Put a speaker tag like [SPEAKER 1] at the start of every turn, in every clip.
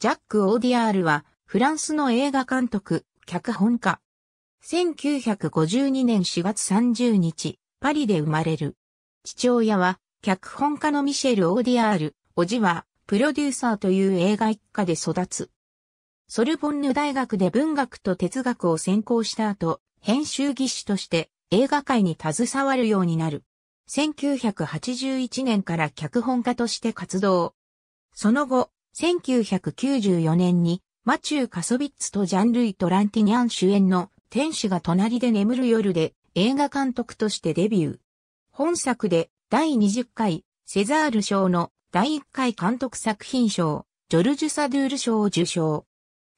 [SPEAKER 1] ジャック・オーディアールは、フランスの映画監督、脚本家。1952年4月30日、パリで生まれる。父親は、脚本家のミシェル・オーディアール、叔父は、プロデューサーという映画一家で育つ。ソルボンヌ大学で文学と哲学を専攻した後、編集技師として映画界に携わるようになる。1981年から脚本家として活動。その後、1994年にマチュー・カソビッツとジャンルイ・トランティニャン主演の天使が隣で眠る夜で映画監督としてデビュー。本作で第20回セザール賞の第1回監督作品賞、ジョルジュ・サドゥール賞を受賞。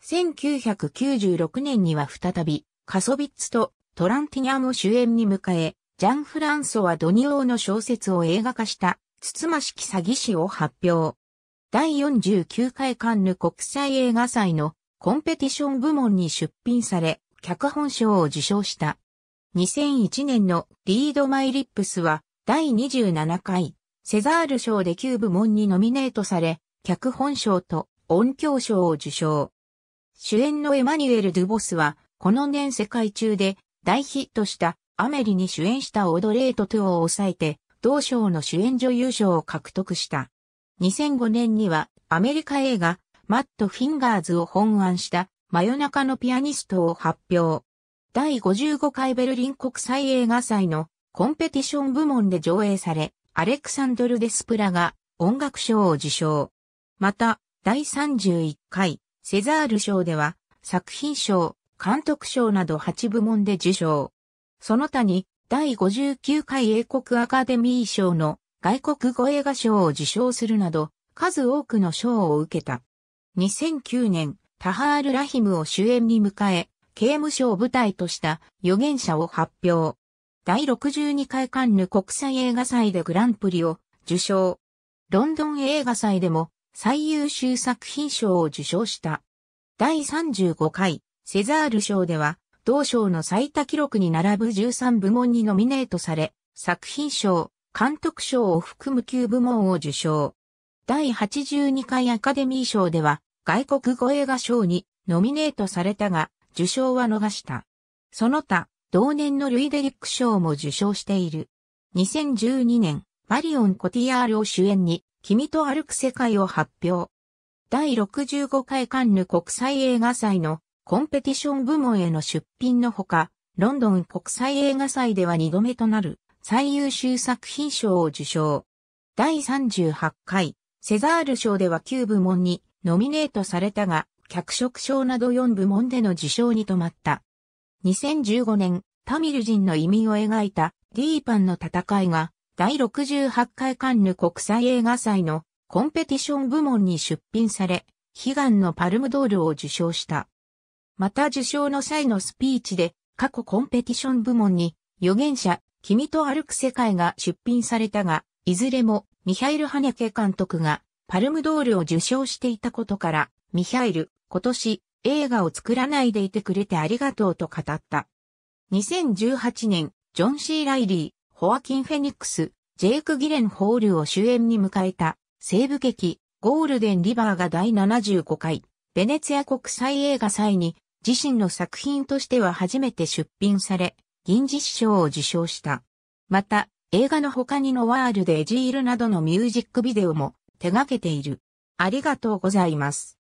[SPEAKER 1] 1996年には再びカソビッツとトランティニャンを主演に迎え、ジャン・フランソワ・ドニオーの小説を映画化した、つつましき詐欺師を発表。第49回カンヌ国際映画祭のコンペティション部門に出品され、脚本賞を受賞した。2001年のリード・マイ・リップスは第27回セザール賞で9部門にノミネートされ、脚本賞と音響賞を受賞。主演のエマニュエル・ドゥボスは、この年世界中で大ヒットしたアメリに主演したオードレート2を抑えて、同賞の主演女優賞を獲得した。2005年にはアメリカ映画マット・フィンガーズを本案した真夜中のピアニストを発表。第55回ベルリン国際映画祭のコンペティション部門で上映され、アレクサンドル・デスプラが音楽賞を受賞。また、第31回セザール賞では作品賞、監督賞など8部門で受賞。その他に第59回英国アカデミー賞の外国語映画賞を受賞するなど数多くの賞を受けた。2009年、タハール・ラヒムを主演に迎え、刑務所を舞台とした予言者を発表。第62回カンヌ国際映画祭でグランプリを受賞。ロンドン映画祭でも最優秀作品賞を受賞した。第35回セザール賞では、同賞の最多記録に並ぶ13部門にノミネートされ、作品賞、監督賞を含む9部門を受賞。第82回アカデミー賞では、外国語映画賞にノミネートされたが、受賞は逃した。その他、同年のルイデリック賞も受賞している。2012年、マリオン・コティアールを主演に、君と歩く世界を発表。第65回カンヌ国際映画祭のコンペティション部門への出品のほか、ロンドン国際映画祭では2度目となる最優秀作品賞を受賞。第38回セザール賞では9部門にノミネートされたが、脚色賞など4部門での受賞に止まった。2015年、タミル人の移民を描いたディーパンの戦いが第68回カンヌ国際映画祭のコンペティション部門に出品され、悲願のパルムドールを受賞した。また受賞の際のスピーチで、過去コンペティション部門に、預言者、君と歩く世界が出品されたが、いずれも、ミハイル・ハネケ監督が、パルムドールを受賞していたことから、ミハイル、今年、映画を作らないでいてくれてありがとうと語った。2018年、ジョン・シー・ライリー、ホアキン・フェニックス、ジェイク・ギレン・ホールを主演に迎えた西部劇、ゴールデンリバーが第75回、ベネツィア国際映画祭に、自身の作品としては初めて出品され、銀獅子賞を受賞した。また、映画の他にのワールでエジールなどのミュージックビデオも手掛けている。ありがとうございます。